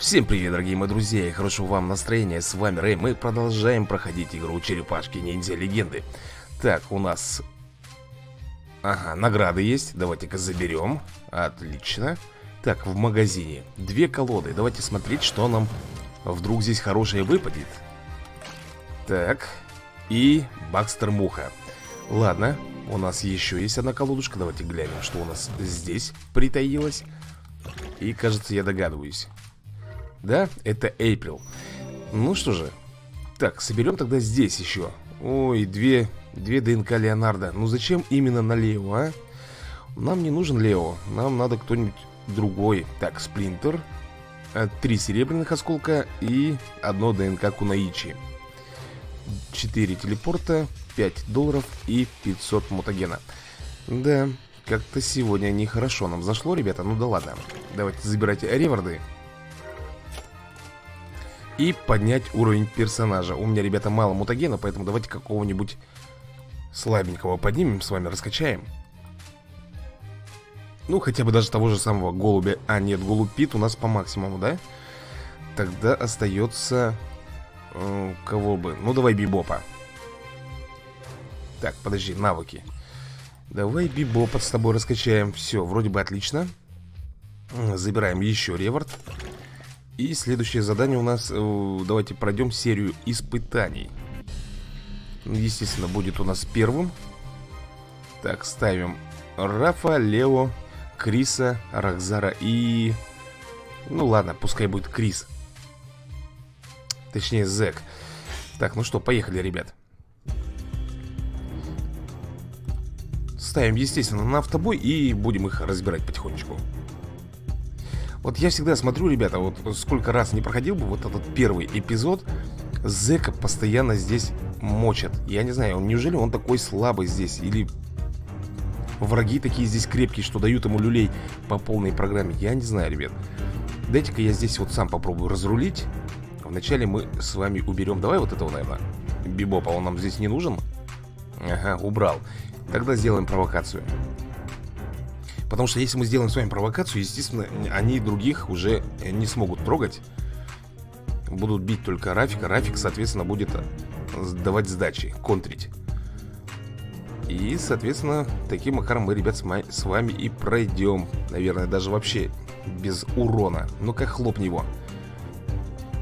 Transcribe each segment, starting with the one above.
Всем привет, дорогие мои друзья, и хорошего вам настроения, с вами Рэй. Мы продолжаем проходить игру Черепашки Ниндзя Легенды Так, у нас... Ага, награды есть, давайте-ка заберем. Отлично. Так, в магазине Две колоды, давайте смотреть, что нам вдруг здесь хорошее выпадет. Так, и Бакстер Муха. Ладно, у нас еще есть одна колодушка. Давайте глянем, что у нас здесь притаилось. И кажется, я догадываюсь да, это Эйприл. Ну что же Так, соберем тогда здесь еще Ой, две, две ДНК Леонардо. Ну зачем именно на Лео, а? Нам не нужен Лео. Нам надо кто-нибудь другой. Так, Сплинтер э, Три серебряных осколка И одно ДНК Кунаичи. 4 телепорта 5 долларов и 500 мутагена. Да, как-то сегодня нехорошо нам зашло, ребята. Ну да ладно. Давайте забирайте реварды и поднять уровень персонажа. У меня, ребята, мало мутагена, поэтому давайте какого-нибудь слабенького поднимем с вами, раскачаем. Ну, хотя бы даже того же самого голубя. А, нет, голубит у нас по максимуму, да? Тогда остается... Э, кого бы? Ну, давай бибопа. Так, подожди, навыки. Давай бибопа с тобой раскачаем. Все, вроде бы отлично. Забираем еще реворд и следующее задание у нас, э, давайте пройдем серию испытаний. Естественно, будет у нас первым. Так, ставим Рафа, Лео, Криса, Рахзара и... Ну ладно, пускай будет Крис. Точнее, Зек Так, ну что, поехали, ребят. Ставим, естественно, на автобой и будем их разбирать потихонечку вот я всегда смотрю, ребята, вот сколько раз не проходил бы вот этот первый эпизод Зека постоянно здесь мочат. Я не знаю, неужели он такой слабый здесь? Или враги такие здесь крепкие, что дают ему люлей по полной программе? Я не знаю, ребят. Дайте-ка я здесь вот сам попробую разрулить. Вначале мы с вами уберем. Давай вот этого, наверное Бибопа, он нам здесь не нужен. Ага, убрал. Тогда сделаем провокацию Потому что если мы сделаем с вами провокацию, естественно, они других уже не смогут трогать. Будут бить только Рафика. Рафик, соответственно, будет давать сдачи, контрить. И, соответственно, таким макаром мы, ребят, с вами и пройдем. Наверное, даже вообще без урона. Ну-ка, хлопни его.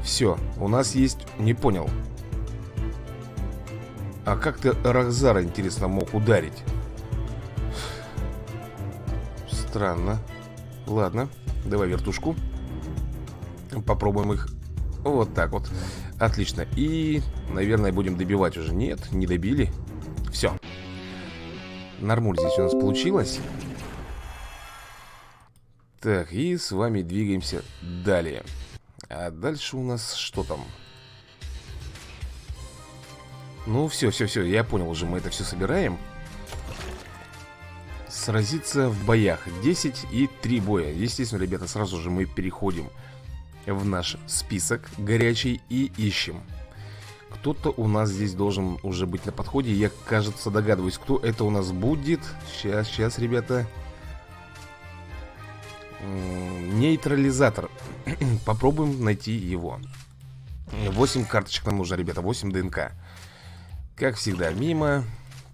Все, у нас есть... Не понял. А как ты Рахзара, интересно, мог ударить? Странно. Ладно, давай вертушку. Попробуем их вот так вот. Отлично. И, наверное, будем добивать уже. Нет, не добили. Все. Нормуль здесь у нас получилось. Так, и с вами двигаемся далее. А дальше у нас что там? Ну, все, все, все, я понял уже, мы это все собираем сразиться в боях. 10 и 3 боя. Естественно, ребята, сразу же мы переходим в наш список горячий и ищем. Кто-то у нас здесь должен уже быть на подходе. Я, кажется, догадываюсь, кто это у нас будет. Сейчас, сейчас, ребята. Нейтрализатор. Попробуем найти его. 8 карточек нам нужно, ребята, 8 ДНК. Как всегда, мимо.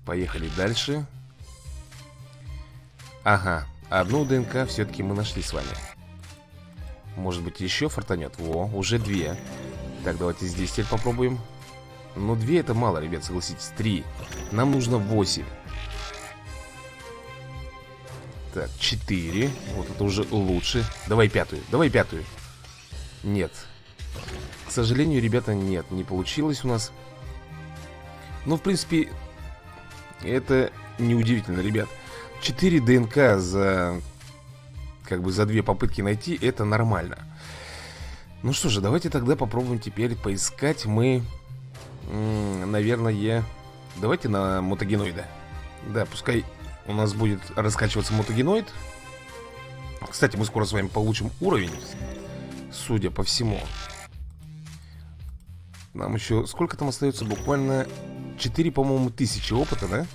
Поехали дальше Ага, одну ДНК все-таки мы нашли с вами. Может быть еще фортанет? Во, уже две. Так, давайте здесь теперь попробуем. Ну, две это мало, ребят, согласитесь. Три. Нам нужно восемь. Так, четыре. Вот это уже лучше. Давай пятую, давай пятую. Нет. К сожалению, ребята, нет, не получилось у нас. Ну, в принципе Это неудивительно, ребят 4 ДНК за как бы за две попытки найти, это нормально. Ну что же, давайте тогда попробуем теперь поискать мы, наверное, давайте на мутагеноида. Да, пускай у нас будет раскачиваться мутагеноид. Кстати, мы скоро с вами получим уровень, судя по всему. Нам еще, сколько там остается? Буквально 4, по-моему, тысячи опыта, да?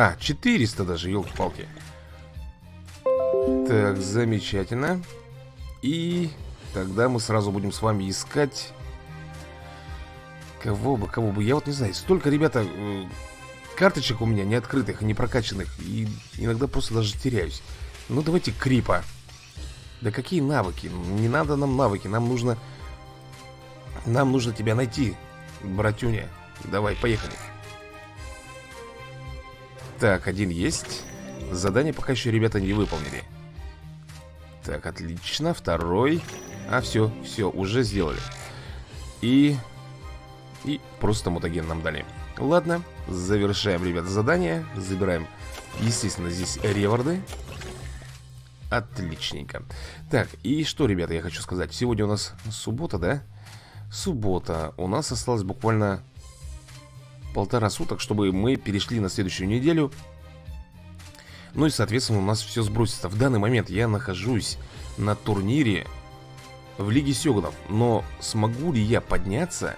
А, 400 даже, елки-палки Так, замечательно. И Тогда мы сразу будем с вами искать Кого бы, кого бы, я вот не знаю Столько, ребята, э, карточек у меня не открытых, не прокачанных И иногда просто даже теряюсь. Ну давайте Крипа. Да какие навыки? Не надо нам навыки, нам нужно Нам нужно тебя найти, братюня. Давай, поехали Так, один есть. Задание пока еще ребята не выполнили. Так, отлично, второй. А, все, все, уже сделали. И и просто мутаген нам дали. Ладно, завершаем, ребята, задание. Забираем, естественно, здесь реварды. Отличненько. Так, и что, ребята, я хочу сказать? Сегодня у нас суббота, да? Суббота. У нас осталось буквально полтора суток, чтобы мы перешли на следующую неделю Ну и, соответственно, у нас все сбросится В данный момент я нахожусь на турнире в Лиге Сёгунов Но смогу ли я подняться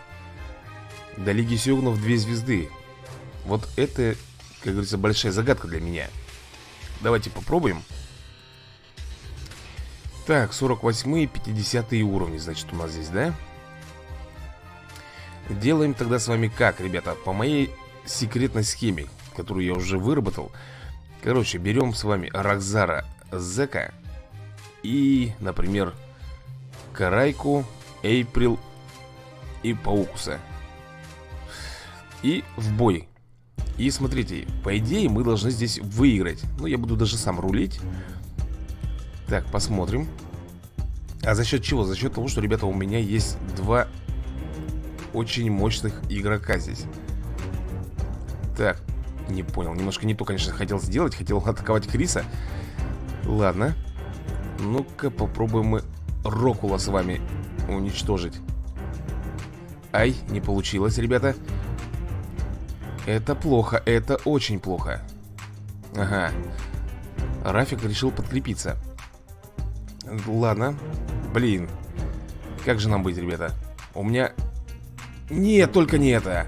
до Лиги Сёгунов две звезды. Вот это, как говорится, большая загадка для меня. Давайте попробуем. Так, 48 и 50 уровни, значит, у нас здесь, да? Делаем тогда с вами как, ребята? По моей секретной схеме, которую я уже выработал. Короче, берем с вами Рокзара Зека и, например, Карайку, Эйприл и Паукуса. И в бой И смотрите, по идее мы должны здесь выиграть Ну, я буду даже сам рулить Так, посмотрим А за счет чего? За счет того, что, ребята, у меня есть два очень мощных игрока здесь. Так, не понял. Немножко не то, конечно, хотел сделать. Хотел атаковать Криса. Ладно. Ну-ка, попробуем мы Рокула с вами уничтожить. Ай, не получилось, ребята. Это плохо, это очень плохо. Ага. Рафик решил подкрепиться. Ладно. Блин. Как же нам быть, ребята? У меня... Нет, только не это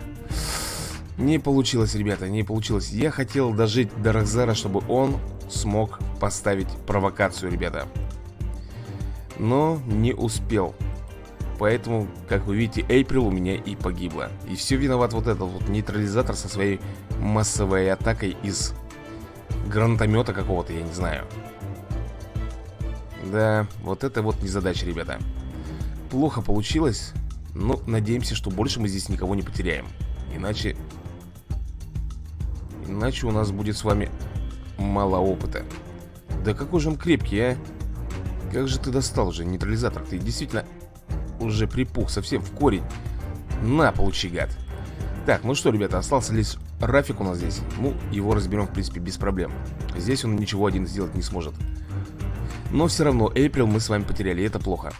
Не получилось, ребята, не получилось Я хотел дожить до Рокзара, чтобы он смог поставить провокацию, ребята Но не успел Поэтому, как вы видите, Эйприл у меня и погибла. И все виноват вот этот вот нейтрализатор со своей массовой атакой из гранатомета какого-то, я не знаю. Да, вот это вот незадача, ребята. Плохо получилось, но надеемся, что больше мы здесь никого не потеряем. Иначе... Иначе у нас будет с вами мало опыта. Да какой же он крепкий, а? Как же ты достал уже нейтрализатор? Ты действительно уже припух совсем в корень На, получи, гад Так, ну что, ребята, остался лишь Рафик у нас здесь Ну, его разберем, в принципе, без проблем Здесь он ничего один сделать не сможет Но все равно, Эйприл мы с вами потеряли, и это плохо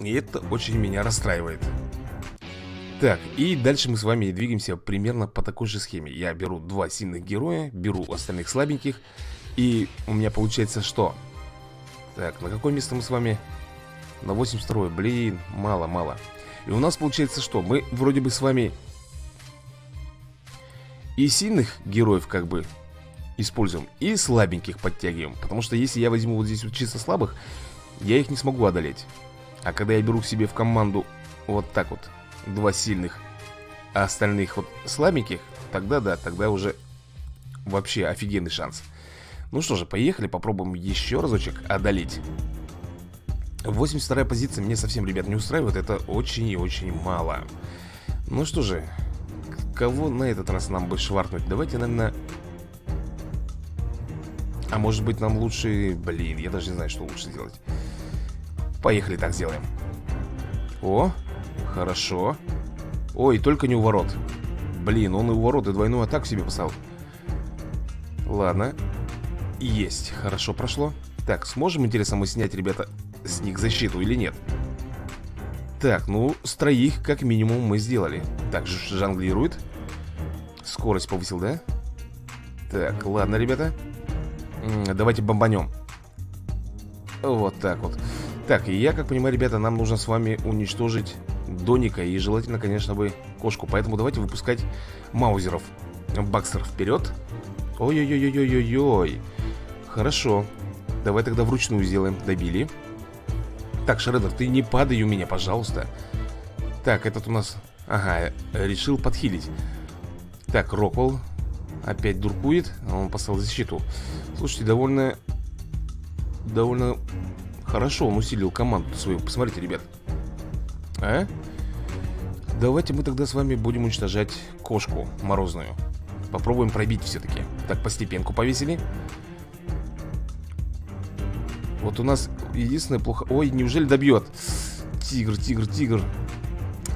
И это очень меня расстраивает. Так, и дальше мы с вами двигаемся примерно по такой же схеме. Я беру два сильных героя, беру остальных слабеньких И у меня получается что? Так, на какое место мы с вами? На 82 Блин, мало, мало И у нас получается что? Мы вроде бы с вами И сильных героев как бы Используем И слабеньких подтягиваем. Потому что если я возьму вот здесь вот чисто слабых Я их не смогу одолеть А когда я беру к себе в команду Вот так вот Два сильных А остальных вот слабеньких Тогда да, тогда уже Вообще офигенный шанс. Ну что же, поехали, попробуем еще разочек одолеть. 82 позиция мне совсем, ребят, не устраивает Это очень и очень мало. Ну что же Кого на этот раз нам бы шваркнуть? Давайте, наверное А может быть нам лучше... Блин, я даже не знаю, что лучше сделать Поехали так сделаем О, хорошо Ой, только не у ворот Блин, он и у ворот, и двойную атаку себе поставил Ладно Есть, хорошо прошло Так, сможем, интересно, мы снять, ребята, с них защиту или нет. Так, ну, с троих как минимум мы сделали. Так, жонглирует. Скорость повысил, да? Так, ладно, ребята. Давайте бомбанем. Вот так вот. Так, и я, как понимаю, ребята, нам нужно с вами уничтожить Доника и желательно, конечно бы, кошку. Поэтому давайте выпускать маузеров. Бакстер вперед. Ой-ой-ой-ой-ой-ой. Хорошо. Давай тогда вручную сделаем. Добили. Так, Шредер, ты не падай у меня, пожалуйста Так, этот у нас... Ага, решил подхилить Так, Роквелл Опять дуркует Он поставил защиту Слушайте, довольно... Довольно хорошо он усилил команду свою. Посмотрите, ребят. А? Давайте мы тогда с вами будем уничтожать кошку морозную. Попробуем пробить все-таки Так, постепенку повесили. Вот у нас единственное плохо... Ой, неужели добьет? Тигр, тигр, тигр.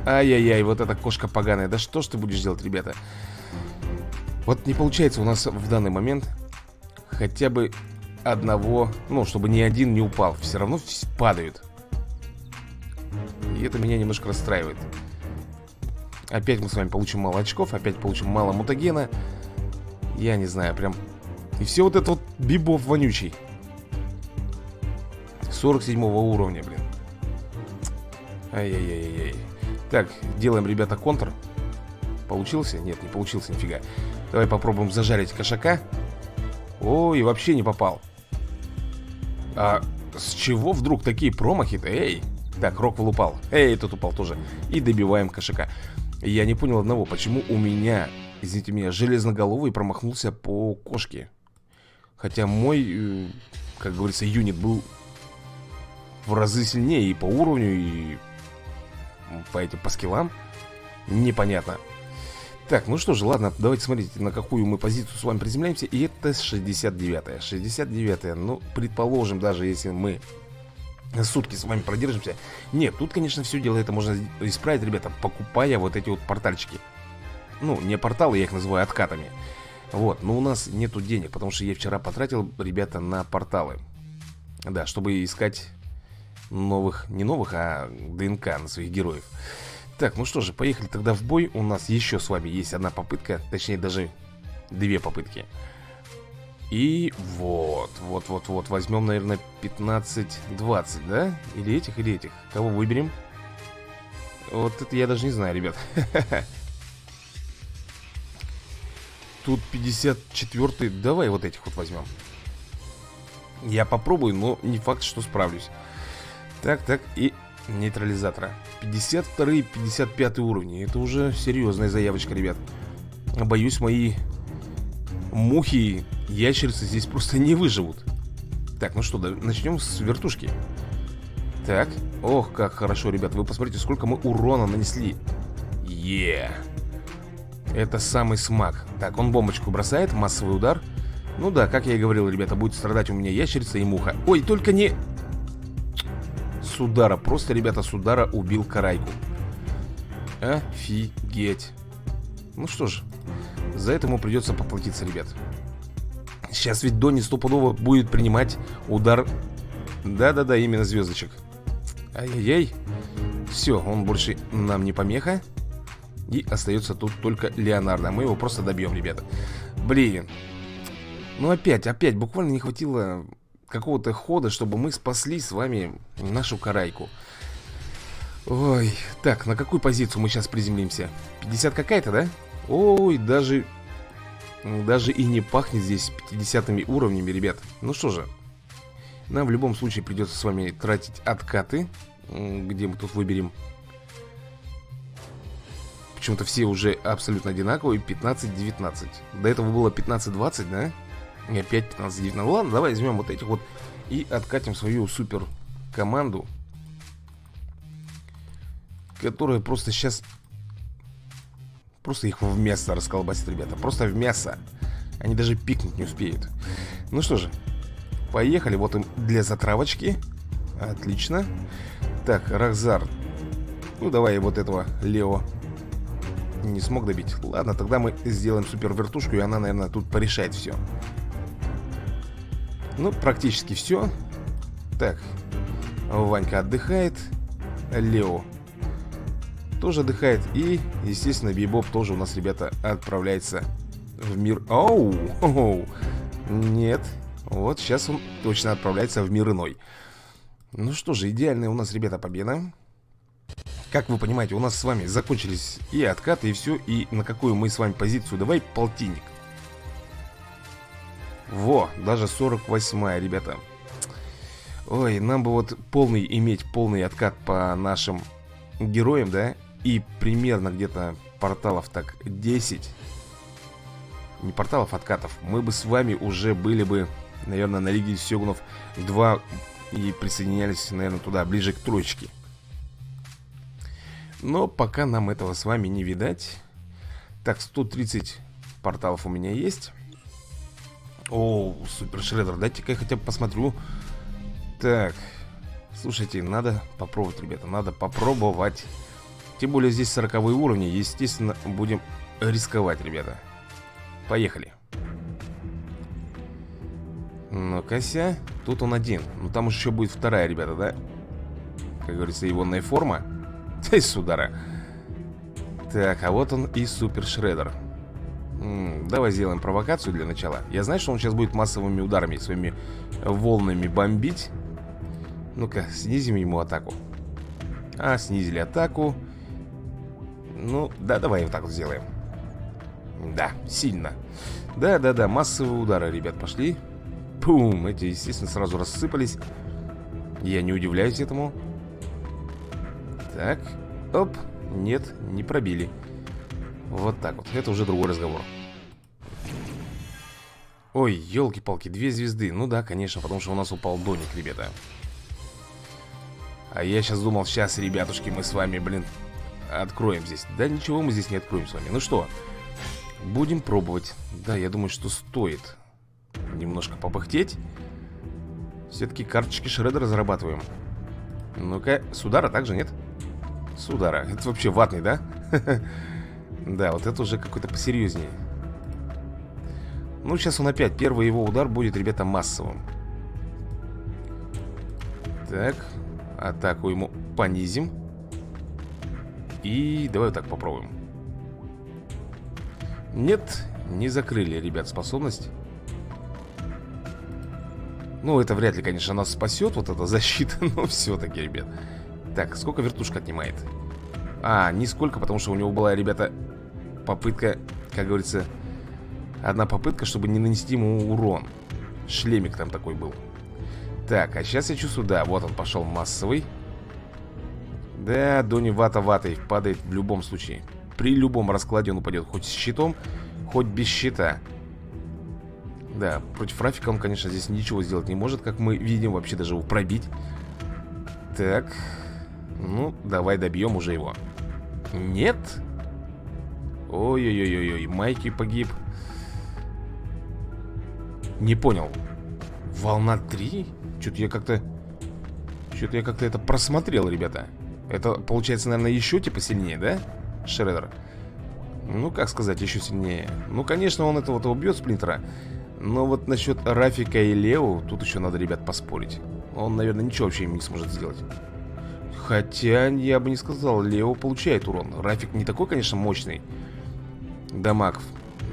Ай-яй-яй, вот эта кошка поганая. Да что ж ты будешь делать, ребята? Вот не получается у нас в данный момент Хотя бы одного Ну, чтобы ни один не упал Все равно падают. И это меня немножко расстраивает. Опять мы с вами получим мало очков Опять получим мало мутагена. Я не знаю, прям. И все вот это вот бибов вонючий. 47 уровня, блин. Ай-яй-яй-яй Так, делаем, ребята, контр. Получился? Нет, не получился нифига. Давай попробуем зажарить кошака. Ой, вообще не попал А с чего вдруг такие промахи-то? Эй! Так, Роквелл упал Эй, этот упал тоже И добиваем кошака Я не понял одного, почему у меня, извините меня, железноголовый промахнулся по кошке Хотя мой, э, как говорится, юнит был в разы сильнее и по уровню, и по этим, по скиллам. Непонятно. Так, ну что же, ладно, давайте смотрите, на какую мы позицию с вами приземляемся. И это 69-я. 69-я, ну, предположим, даже если мы сутки с вами продержимся. Нет, тут, конечно, все дело это можно исправить, ребята, покупая вот эти вот портальчики. Ну, не порталы, я их называю откатами. Вот, но у нас нету денег, потому что я вчера потратил, ребята, на порталы. Да, чтобы искать новых, не новых, а ДНК на своих героев. Так, ну что же, поехали тогда в бой. У нас еще с вами есть одна попытка, точнее даже две попытки. И вот, вот, вот, вот, возьмем, наверное, 15-20, да? Или этих, или этих. Кого выберем? Вот это я даже не знаю, ребят. Тут 54-й, давай вот этих вот возьмем. Я попробую, но не факт, что справлюсь. Так, так, и нейтрализатора. 52 55 уровни. Это уже серьезная заявочка, ребят. Боюсь, мои мухи, ящерицы здесь просто не выживут. Так, ну что, да, начнем с вертушки. Так, ох, как хорошо, ребят. Вы посмотрите, сколько мы урона нанесли. Е Это самый смак. Так, он бомбочку бросает, массовый удар. Ну да, как я и говорил, ребята, будет страдать у меня ящерица и муха. Ой, только не с удара. Просто, ребята, с удара убил Карайку. Офигеть. Ну что ж, за это ему придется поплатиться, ребят. Сейчас ведь Донни стопудово будет принимать удар... Да-да-да, именно звездочек. Ай-яй-яй. Все, он больше нам не помеха. И остается тут только Леонардо. Мы его просто добьем, ребята. Блин. Ну опять, опять, буквально не хватило какого-то хода, чтобы мы спасли с вами нашу карайку. Ой, так, на какую позицию мы сейчас приземлимся? 50 какая-то, да? Ой, даже... Даже и не пахнет здесь 50 уровнями, ребят. Ну что же, нам в любом случае придется с вами тратить откаты. Где мы тут выберем? Почему-то все уже абсолютно одинаковые. 15-19. До этого было 15-20, да? И опять 15 19 ну, ладно, давай возьмем вот этих вот И откатим свою супер команду Которая просто сейчас Просто их в мясо расколбасит, ребята Просто в мясо. Они даже пикнуть не успеют. Ну что же Поехали, вот им для затравочки. Отлично. Так, Рахзар. Ну давай вот этого Лео. Не смог добить. Ладно, тогда мы сделаем супер вертушку И она, наверное, тут порешает все ну, практически все. Так, Ванька отдыхает. Лео тоже отдыхает. И, естественно, Бибоп тоже у нас, ребята, отправляется в мир... Оу! Оу! Нет. Вот сейчас он точно отправляется в мир иной. Ну что же, идеальная у нас, ребята, победа. Как вы понимаете, у нас с вами закончились и откаты, и все. И на какую мы с вами позицию? Давай полтинник. Во, даже 48-я, ребята. Ой, нам бы вот полный иметь полный откат по нашим героям, да? И примерно где-то порталов так 10 Не порталов, откатов. Мы бы с вами уже были бы, наверное, на Лиге Сёгунов 2 И присоединялись, наверное, туда, ближе к троечке. Но пока нам этого с вами не видать. Так, 130 порталов у меня есть О, супер шредер Дайте-ка я хотя бы посмотрю. Так, слушайте, надо попробовать, ребята Надо попробовать. Тем более здесь 40 уровни Естественно, будем рисковать, ребята. Поехали. Ну-ка, тут он один. Ну там еще будет вторая, ребята, да? Как говорится, егонная форма Эй, судара. Так, а вот он и супер шредер Давай сделаем провокацию для начала. Я знаю, что он сейчас будет массовыми ударами Своими волнами бомбить. Ну-ка, снизим ему атаку. А, снизили атаку. Ну, да, давай вот так вот сделаем. Да, сильно. Да-да-да, массовые удары, ребят, пошли. Пум, эти, естественно, сразу рассыпались. Я не удивляюсь этому. Так, оп, нет, не пробили вот так вот, это уже другой разговор. Ой, елки-палки, две звезды. Ну да, конечно, потому что у нас упал доник, ребята. А я сейчас думал, сейчас, ребятушки, мы с вами, блин, откроем здесь. Да ничего мы здесь не откроем с вами. Ну что, будем пробовать. Да, я думаю, что стоит Немножко попыхтеть. Все-таки карточки Шредера разрабатываем Ну-ка, с удара также нет? С удара, это вообще ватный, да? Да, вот это уже какой-то посерьезнее. Ну, сейчас он опять Первый его удар будет, ребята, массовым. Так Атаку ему понизим. И давай вот так попробуем. Нет, не закрыли, ребят, способность. Ну, это вряд ли, конечно, нас спасет Вот эта защита, но все-таки, ребят. Так, сколько вертушка отнимает? А, нисколько, потому что у него была, ребята, попытка, как говорится, одна попытка, чтобы не нанести ему урон. Шлемик там такой был. Так, а сейчас я чувствую, да, вот он пошел массовый. Да, Дони вата ватой падает в любом случае. При любом раскладе он упадет, хоть с щитом, хоть без щита. Да, против Рафика он, конечно, здесь ничего сделать не может, как мы видим, вообще даже его пробить. Так, ну, давай добьем уже его. Нет? Ой-ой-ой-ой, Майки погиб. Не понял. Волна 3? Что-то я как-то... Что-то я как-то это просмотрел, ребята. Это, получается, наверное, еще типа сильнее, да? Шредер. Ну, как сказать, еще сильнее. Ну, конечно, он этого вот убьет Сплинтера. Но вот насчет Рафика и Лео, тут еще надо, ребят, поспорить. Он, наверное, ничего вообще им не сможет сделать. Хотя, я бы не сказал, Лео получает урон. Рафик не такой, конечно, мощный дамагов.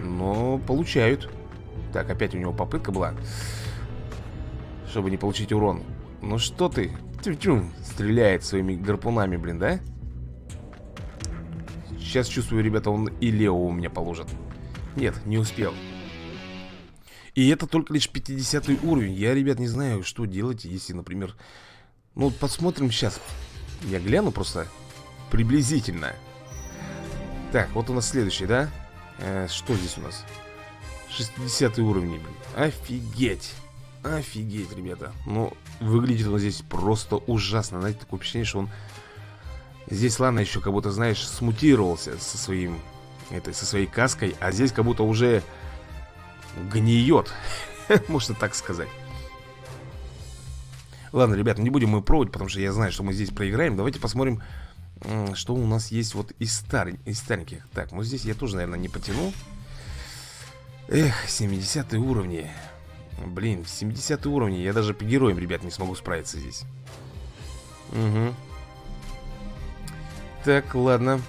Но получают. Так, опять у него попытка была. Чтобы не получить урон. Ну что ты? Тю-тю, стреляет своими гарпунами, блин, да? Сейчас чувствую, ребята, он и Лео у меня положит. Нет, не успел. И это только лишь 50 уровень. Я, ребят, не знаю, что делать, если, например... Ну, посмотрим сейчас. Я гляну просто приблизительно. Так, вот у нас следующий, да? Э, Что здесь у нас? 60 уровень, блин. Офигеть! Офигеть, ребята. Ну, выглядит он здесь просто ужасно. Знаете, такое впечатление, что он Здесь, ладно, еще как будто, знаешь, смутировался со своим этой, со своей каской А здесь как будто уже гниет Можно так сказать. Ладно, ребят, не будем мы пробовать, потому что я знаю, что мы здесь проиграем. Давайте посмотрим что у нас есть вот из, стар... из стареньких. Так, ну здесь я тоже, наверное, не потяну. Эх, 70 уровни. Блин, 70 уровни Я даже по героям, ребят, не смогу справиться здесь. Угу Так, ладно.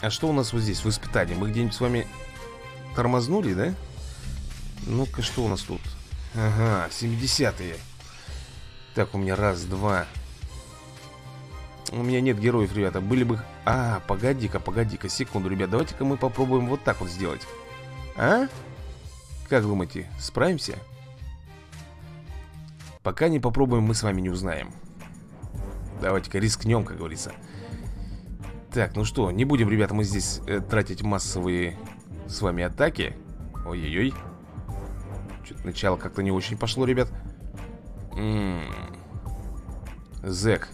А что у нас вот здесь в испытании? Мы где-нибудь с вами тормознули, да? Ну-ка, что у нас тут? Ага, 70-е Так, у меня раз, два, у меня нет героев, ребята. Были бы... А, погоди-ка, погоди-ка, секунду, ребят. Давайте-ка мы попробуем вот так вот сделать. А? Как думаете, справимся? Пока не попробуем, мы с вами не узнаем Давайте-ка рискнем, как говорится Так, ну что, не будем, ребята, мы здесь э, тратить массовые с вами атаки Ой-ой-ой Что-то начало как-то не очень пошло, ребят М Зэк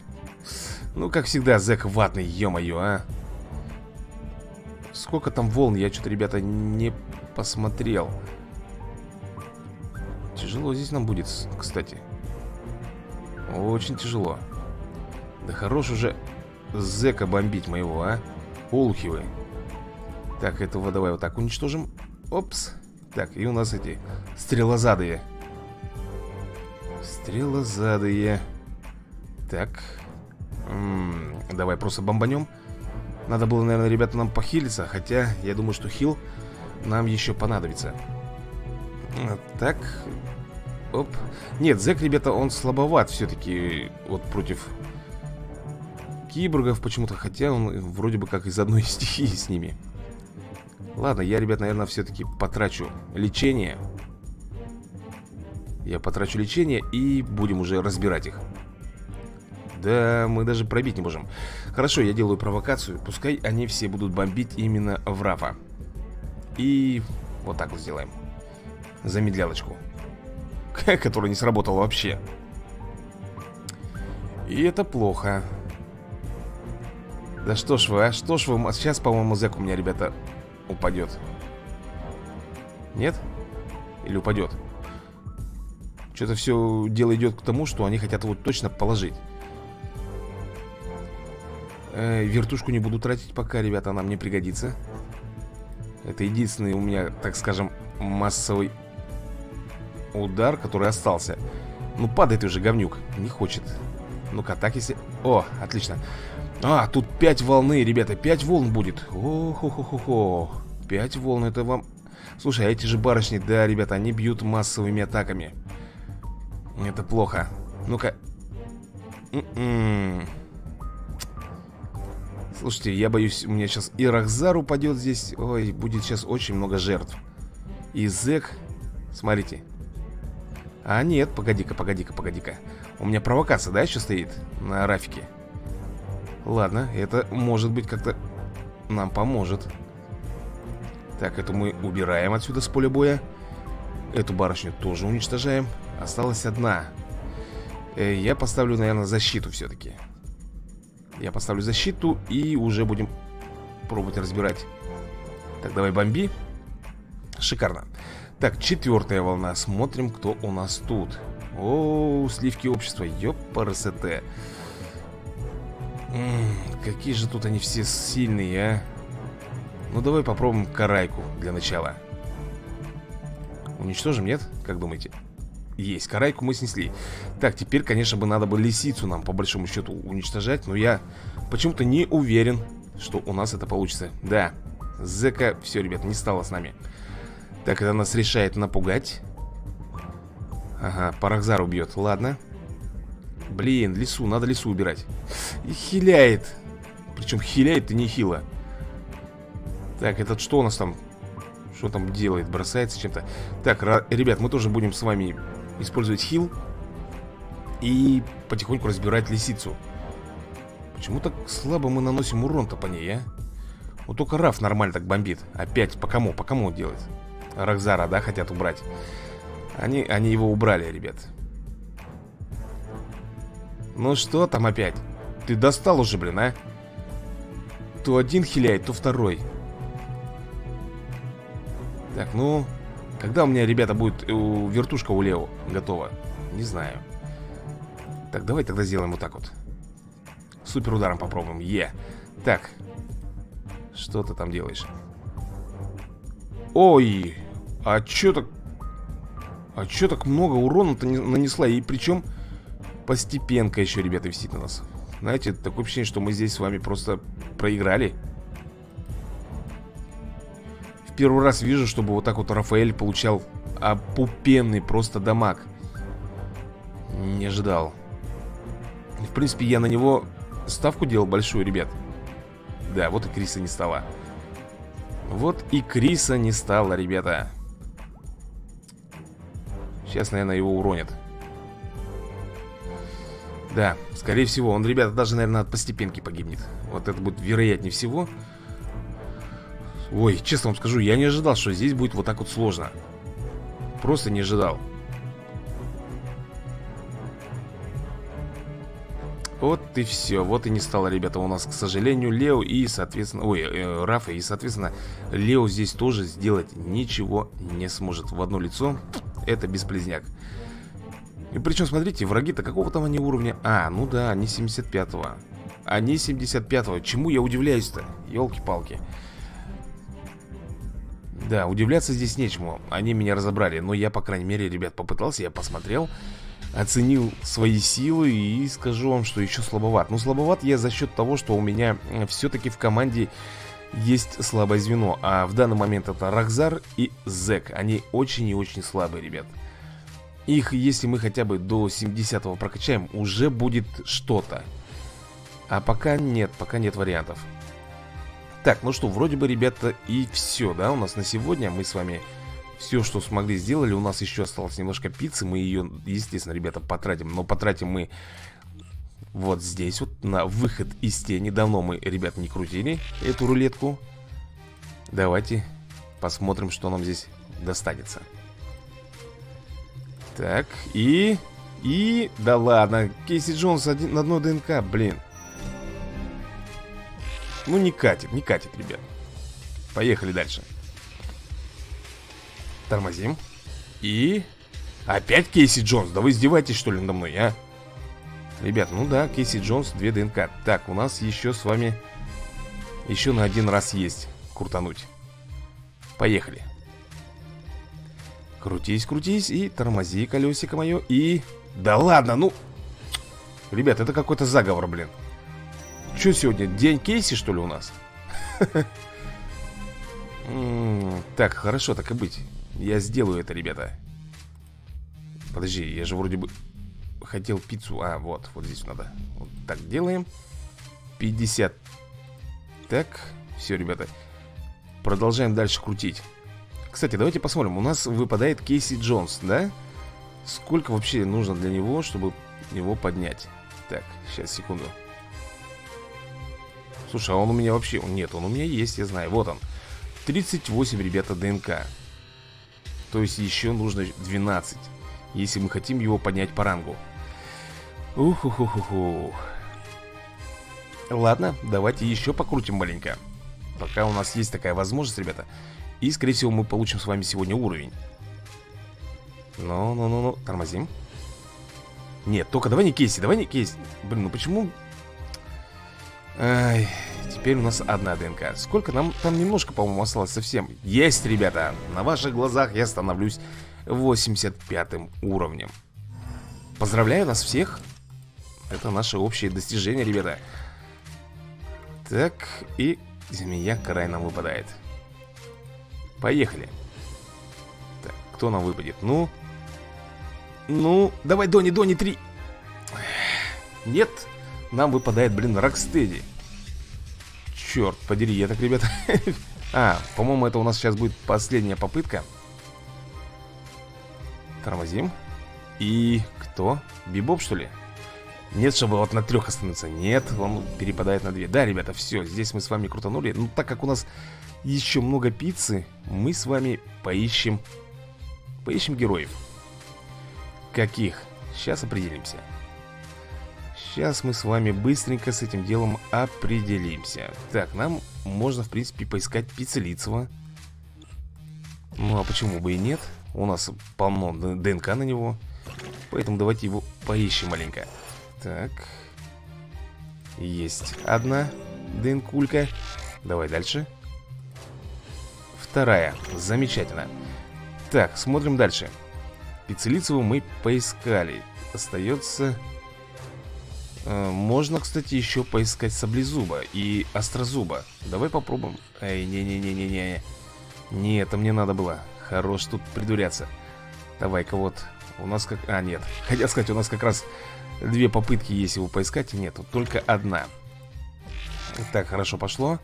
Ну, как всегда, зэк ватный, ё-моё, а. Сколько там волн, я что-то, ребята, не посмотрел. Тяжело здесь нам будет, кстати. Очень тяжело. Да хорош уже зэка бомбить моего, а. Олухи Так, этого давай вот так уничтожим. Опс. Так, и у нас эти стрелозадые. Стрелозадые. Так М -м, Давай просто бомбанем. Надо было, наверное, ребята, нам похилиться Хотя, я думаю, что хил нам еще понадобится. Так Оп. Нет, Зек, ребята, он слабоват все-таки Вот против киборгов почему-то Хотя он вроде бы как из одной стихии с ними. Ладно, я, ребят, наверное, все-таки потрачу лечение. Я потрачу лечение и будем уже разбирать их Да, мы даже пробить не можем Хорошо, я делаю провокацию Пускай они все будут бомбить именно в Рафа И вот так вот сделаем Замедлялочку Которая не сработала вообще И это плохо Да что ж вы, а? Что ж вы? Сейчас, по-моему, зэк у меня, ребята, упадет Нет? Или упадет? Что-то все дело идет к тому, что они хотят его точно положить э, Вертушку не буду тратить пока, ребята, она мне пригодится. Это единственный у меня, так скажем, массовый удар, который остался. Ну падает уже говнюк, не хочет. Ну-ка, так если... О, отлично. А, тут 5 волны, ребята, 5 волн будет. О-хо-хо-хо-хо 5 волн, это вам... Слушай, а эти же барышни, да, ребята, они бьют массовыми атаками. Это плохо. Ну-ка. М-м. Слушайте, я боюсь, у меня сейчас и Рахзар упадет здесь. Ой, будет сейчас очень много жертв. И Зек Смотрите. А нет, погоди-ка, погоди-ка, погоди-ка. У меня провокация, да, еще стоит на Рафике? Ладно, это может быть как-то нам поможет. Так, эту мы убираем отсюда с поля боя. Эту барышню тоже уничтожаем. Осталась одна. Э, Я поставлю, наверное, защиту все-таки Я поставлю защиту И уже будем пробовать разбирать. Так, давай бомби. Шикарно. Так, четвертая волна. Смотрим, кто у нас тут. О, сливки общества. Ёпарасете какие же тут они все сильные, а. Ну давай попробуем карайку для начала. Уничтожим, нет? Как думаете? Есть, карайку мы снесли. Так, теперь, конечно бы, надо бы лисицу нам по большому счету уничтожать Но я почему-то не уверен, что у нас это получится. Да, Зека, все, ребят, не стало с нами. Так, это нас решает напугать. Ага, Парахзар убьет, ладно. Блин, лесу, надо лесу убирать. И хиляет. Причем хиляет и не хило. Так, этот что у нас там? Что там делает? Бросается чем-то. Так, ребят, мы тоже будем с вами использовать хил И потихоньку разбирать лисицу Почему так слабо мы наносим урон-то по ней, а? Вот только Раф нормально так бомбит Опять, по кому? По кому делает? Рахзара, да, хотят убрать Они, они его убрали, ребят ну что там опять? Ты достал уже, блин, а? То один хиляет, то второй Так, ну Когда у меня, ребята, будет э, вертушка у Лео готова? Не знаю. Так, давай тогда сделаем вот так вот. Супер ударом попробуем, е. Так. Что ты там делаешь? Ой, а чё так А чё так много урона-то нанесла? И причем Постепенка еще, ребята, висит на нас Знаете, такое ощущение, что мы здесь с вами просто проиграли первый раз вижу, чтобы вот так вот Рафаэль получал опупенный просто дамаг. Не ожидал. В принципе, я на него ставку делал большую, ребят. Да, вот и Криса не стало. Вот и Криса не стало, ребята. Сейчас, наверное, его уронят. Да, скорее всего, он, ребята, даже, наверное, от постепенки погибнет. Вот это будет вероятнее всего Ой, честно вам скажу, я не ожидал, что здесь будет вот так вот сложно. Просто не ожидал. Вот и все, вот и не стало, ребята, у нас, к сожалению, Лео и, соответственно, ой, э, Рафа И, соответственно, Лео здесь тоже сделать ничего не сможет. В одно лицо это бесполезняк И причем, смотрите, враги-то какого там они уровня? А, ну да, они 75-го Они 75-го, чему я удивляюсь-то? Елки-палки Да, удивляться здесь нечему Они меня разобрали, но я, по крайней мере, ребят, попытался, я посмотрел оценил свои силы и скажу вам, что еще слабоват. Ну, слабоват я за счет того, что у меня все-таки в команде есть слабое звено. А в данный момент это Рахзар и Зек. Они очень и очень слабые, ребят. Их, если мы хотя бы до 70-го прокачаем, уже будет что-то. А пока нет, пока нет вариантов. Так, ну что, вроде бы, ребята, и все, да, у нас на сегодня. Мы с вами все, что смогли, сделали. У нас еще осталось немножко пиццы. Мы ее, естественно, ребята, потратим. Но потратим мы вот здесь вот на выход из тени. Давно мы, ребят, не крутили эту рулетку. Давайте посмотрим, что нам здесь достанется. Так, и... И... Да ладно, Кейси Джонс один, на одной ДНК, блин. Ну не катит, не катит, ребят. Поехали дальше. Тормозим. И... Опять Кейси Джонс? Да вы издеваетесь, что ли, надо мной, а? Ребят, ну да, Кейси Джонс, 2 ДНК. Так, у нас еще с вами... Еще на один раз есть крутануть. Поехали. Крутись, крутись и тормози колесико мое и... Да ладно, ну... Ребят, это какой-то заговор, блин. Что сегодня, день Кейси, что ли, у нас? Так, хорошо, так и быть. Я сделаю это, ребята. Подожди, я же вроде бы хотел пиццу. А, вот, вот здесь надо. Вот так делаем. 50 Так, все, ребята. Продолжаем дальше крутить. Кстати, давайте посмотрим. У нас выпадает Кейси Джонс, да? Сколько вообще нужно для него, чтобы его поднять? Так, сейчас, секунду Слушай, а он у меня вообще... Нет, он у меня есть, я знаю. Вот он. 38, ребята, ДНК. То есть еще нужно 12 Если мы хотим его поднять по рангу. Ух ух ух ух, ух. Ладно, давайте еще покрутим маленько. Пока у нас есть такая возможность, ребята. И, скорее всего, мы получим с вами сегодня уровень. Ну-ну-ну-ну, тормозим. Нет, только давай не кейси, давай не кейси Блин, ну почему... Ай, теперь у нас одна ДНК. Сколько нам? Там немножко, по-моему, осталось совсем? Есть, ребята, на ваших глазах я становлюсь 85 уровнем. Поздравляю нас всех! Это наше общее достижение, ребята. Так, и змея край нам выпадает. Поехали. Так, кто нам выпадет? Ну Ну, давай, Дони, Дони, три. Нет, нам выпадает, блин, Рокстеди Черт подери, я так, ребята... а, по-моему, это у нас сейчас будет последняя попытка. Тормозим. И кто? Бибоп, что ли? Нет, чтобы вот на трех остановиться. Нет, он перепадает на две. Да, ребята, все, здесь мы с вами крутанули. Ну, так как у нас еще много пиццы, мы с вами поищем... Поищем героев. Каких? Сейчас определимся. Сейчас мы с вами быстренько с этим делом определимся Так, нам можно, в принципе, поискать Пиццелицева Ну, а почему бы и нет? У нас полно ДНК на него Поэтому давайте его поищем маленько Так Есть одна ДНКулька Давай дальше Вторая, замечательно Так, смотрим дальше Пиццелицеву мы поискали Остается Э, можно, кстати, еще поискать саблезуба и острозуба. Давай попробуем. Эй, не-не-не-не-не. Не, это мне надо было. Хорош тут придуряться. Давай-ка вот. У нас как... А, нет. Хотел сказать, у нас как раз две попытки есть его поискать. Нет, тут только одна. Так, хорошо пошло.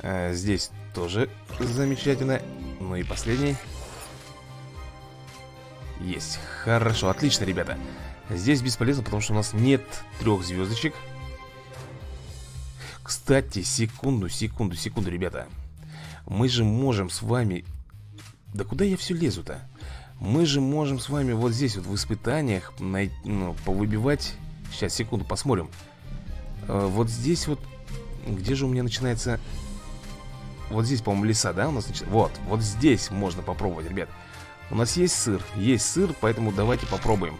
А, Здесь тоже замечательно. Ну и последний. Есть, хорошо, отлично, ребята Здесь бесполезно, потому что у нас нет трех звездочек Кстати, секунду, секунду, секунду, ребята. Мы же можем с вами... Да куда я все лезу-то? Мы же можем с вами вот здесь вот в испытаниях най... ну, повыбивать. Сейчас, секунду, посмотрим. Э, Вот здесь вот Где же у меня начинается? Вот здесь, по-моему, леса, да? У нас нач... Вот, вот здесь можно попробовать, ребят. У нас есть сыр, есть сыр, поэтому давайте попробуем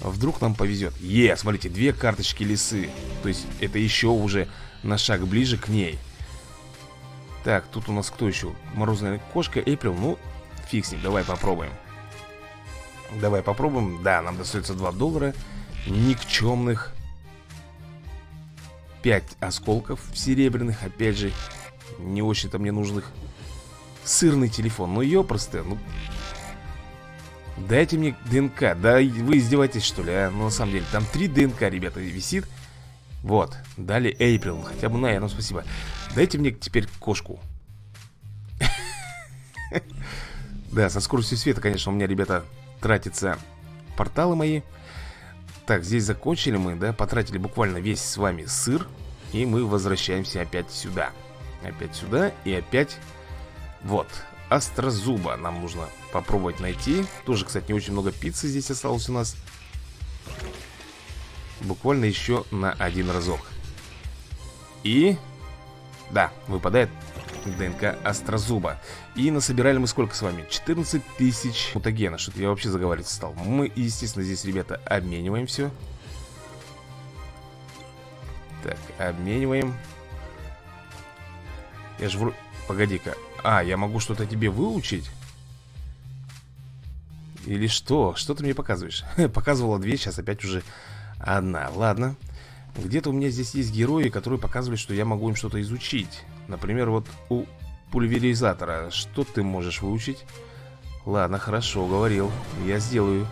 Вдруг нам повезет? Е, смотрите, две карточки лисы. То есть это еще уже на шаг ближе к ней. Так, тут у нас кто еще? Морозная кошка, Эйприл, ну, фиг с ним, давай попробуем. Давай попробуем. Да, нам достается 2 доллара Никчемных. 5 осколков серебряных Опять же, не очень-то мне нужных. Сырный телефон, ну ее просто, ну Дайте мне ДНК Да вы издеваетесь что ли, а? Ну на самом деле, там три ДНК, ребята, висит. Вот, дали Эйприл Хотя бы на, ну спасибо. Дайте мне теперь кошку. Да, со скоростью света, конечно, у меня, ребята, тратятся порталы мои. Так, здесь закончили мы, да, потратили буквально весь с вами сыр И мы возвращаемся опять сюда. Опять сюда и опять Вот, Острозуба нам нужно попробовать найти. Тоже, кстати, не очень много пиццы здесь осталось у нас. Буквально еще на один разок. И... Да, выпадает ДНК Острозуба. И насобирали мы сколько с вами? 14 тысяч мутагена Что-то я вообще заговариваться стал. Мы, естественно, здесь, ребята, обмениваем все Так, обмениваем. Я же вроде... Погоди-ка. А, я могу что-то тебе выучить? Или что? Что ты мне показываешь? Показывала две, сейчас опять уже одна. Ладно. Где-то у меня здесь есть герои, которые показывали, что я могу им что-то изучить. Например, вот у пульверизатора. Что ты можешь выучить? Ладно, хорошо, говорил. Я сделаю.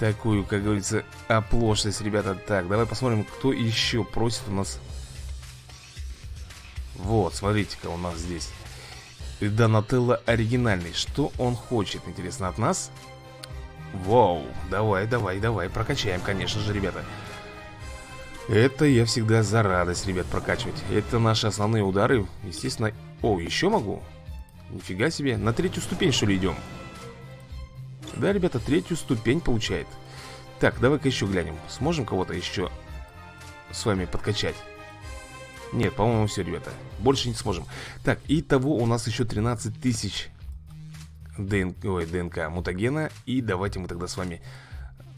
Такую, как говорится, оплошность, ребята. Так, давай посмотрим, кто еще просит у нас. Вот, смотрите-ка у нас здесь Донателло оригинальный. Что он хочет, интересно, от нас? Вау, давай, давай, давай Прокачаем, конечно же, ребята. Это я всегда за радость, ребят, прокачивать. Это наши основные удары. Естественно О, еще могу? Нифига себе, на третью ступень, что ли, идем? Да, ребята, третью ступень получает. Так, давай-ка еще глянем. Сможем кого-то еще с вами подкачать нет, по-моему, все, ребята. Больше не сможем. Так, и того у нас еще 13 тысяч ой, ДНК мутагена. И давайте мы тогда с вами,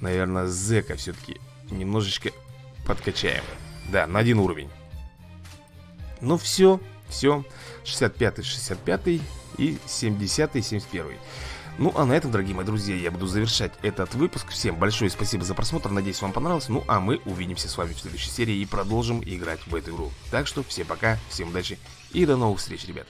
наверное, зека все-таки немножечко подкачаем. Да, на один уровень. Ну все, все 65 65 и 70 71 ну а на этом, дорогие мои друзья, я буду завершать этот выпуск. Всем большое спасибо за просмотр, надеюсь вам понравилось. Ну а мы увидимся с вами в следующей серии и продолжим играть в эту игру. Так что всем пока, всем удачи и до новых встреч, ребят